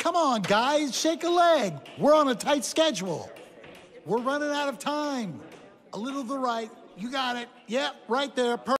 Come on, guys, shake a leg. We're on a tight schedule. We're running out of time. A little to the right. You got it. Yep, right there. Perfect.